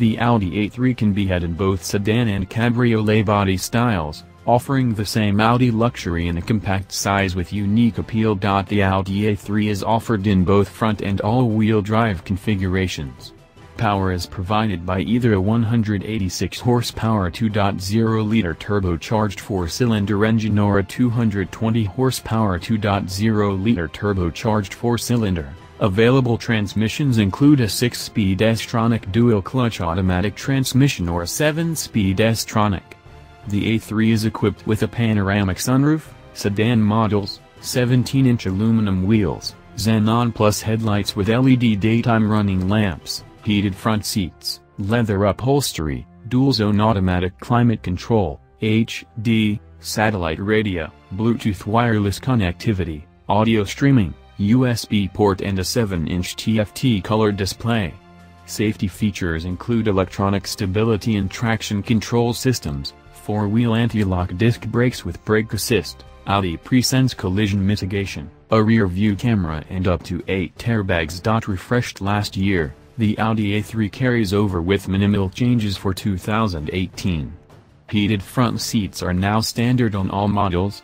The Audi A3 can be had in both sedan and cabriolet body styles, offering the same Audi luxury in a compact size with unique appeal. The Audi A3 is offered in both front and all-wheel drive configurations. Power is provided by either a 186 horsepower 2.0-liter turbocharged 4-cylinder engine or a 220 horsepower 2.0-liter turbocharged 4-cylinder. Available transmissions include a 6-speed S-tronic dual-clutch automatic transmission or a 7-speed S-tronic. The A3 is equipped with a panoramic sunroof, sedan models, 17-inch aluminum wheels, Xenon Plus headlights with LED daytime running lamps, heated front seats, leather upholstery, dual-zone automatic climate control, HD, satellite radio, Bluetooth wireless connectivity, audio streaming, USB port and a 7-inch TFT color display. Safety features include electronic stability and traction control systems, 4-wheel anti-lock disc brakes with brake assist, Audi pre sense collision mitigation, a rear-view camera and up to 8 airbags. Refreshed last year, the Audi A3 carries over with minimal changes for 2018. Heated front seats are now standard on all models,